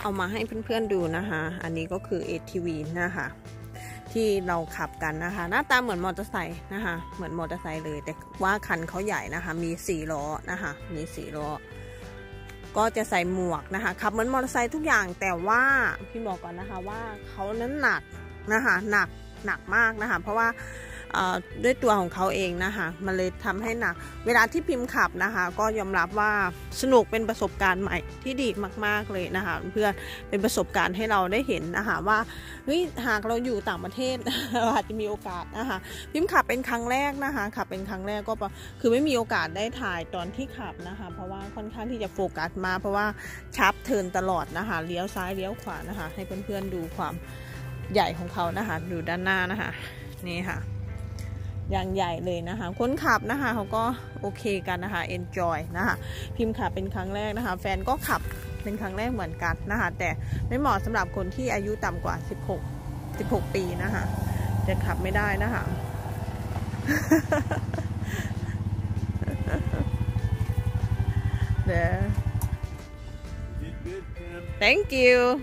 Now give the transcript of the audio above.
เอามาให้เพื่อนๆดูนะคะ อันนี้ก็คือ ATV นะคะที่เราขับกันนะคะ หน้าตาเหมือนมอเตอร์ไซค์นะคะเหมือนมอเตอร์ไซค์เลย แต่ว่าคันเขาใหญ่นะคะ มีสี่ล้อนะคะมีสี่ล้อก็จะใส่หมวกนะคะขับเหมือนมอเตอร์ไซค์ทุกอย่างแต่ว่าพี่บอกก่อนนะคะว่าเขานั้นหนักนะคะหนักหนักมากนะคะ เพราะว่า ด้วยตัวของเขาเองนะคะมันเลยทำให้หนัก เวลาที่พิมพ์ขับนะคะ ก็ยอมรับว่าสนุกเป็นประสบการณ์ใหม่ที่ดีมาก ๆเลยนะคะ เพื่อเป็นประสบการณ์ให้เราได้เห็นนะคะว่าเฮ้ยหากเราอยู่ต่างประเทศเราอาจจะมีโอกาสนะคะพิมพ์ขับเป็นครั้งแรกนะคะขับเป็นครั้งแรกก็คือไม่มีโอกาสได้ถ่ายตอนที่ขับนะคะ เพราะว่าค่อนข้างที่จะโฟกัสมาเพราะว่าชับเทินตลอดนะคะเลี้ยวซ้ายเลี้ยวขวานะคะ ให้เพื่อนๆดูความใหญ่ของเขานะคะ ดูด้านหน้านะคะ นี่ค่ะ อย่างใหญ่เลยนะคะ คนขับนะคะเขาก็โอเคกันนะคะ enjoy นะคะ พิมพ์ขับเป็นครั้งแรกนะคะ แฟนก็ขับเป็นครั้งแรกเหมือนกันนะคะ แต่ไม่เหมาะสำหรับคนที่อายุต่ำกว่า 16 16 ปีนะคะจะขับไม่ได้นะคะ There. Thank you.